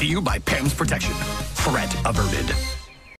to you by PAMS Protection. Threat averted.